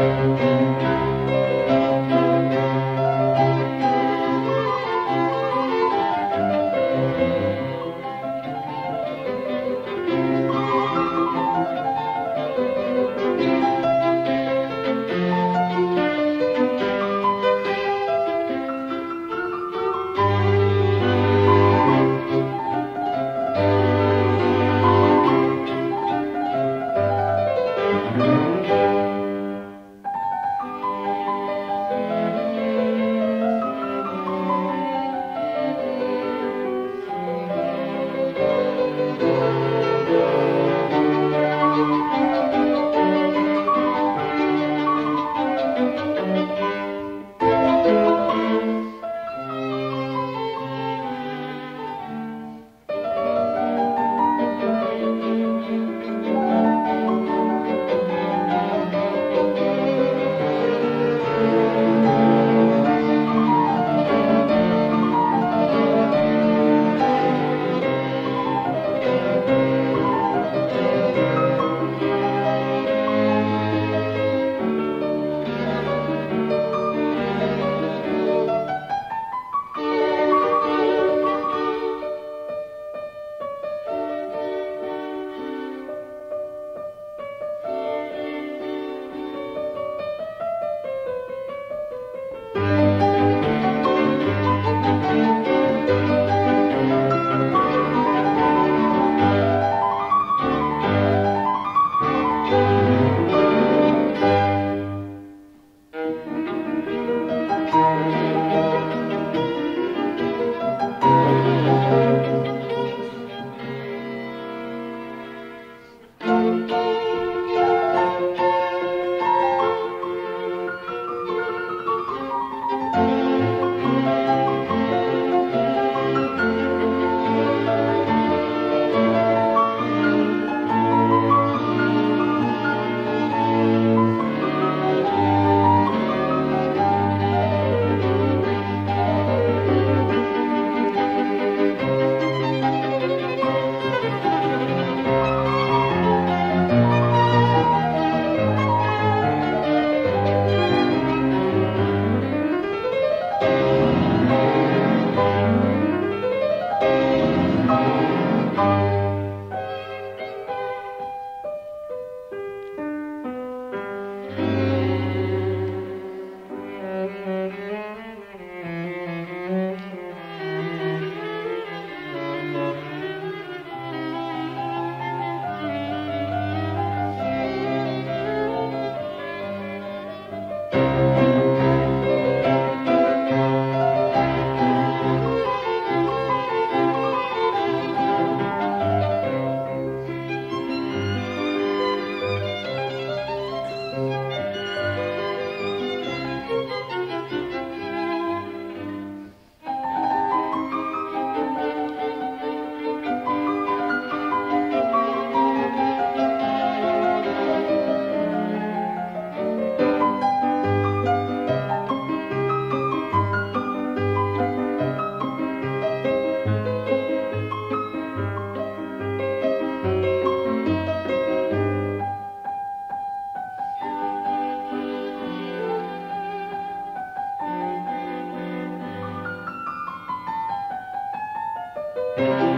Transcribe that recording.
Música Música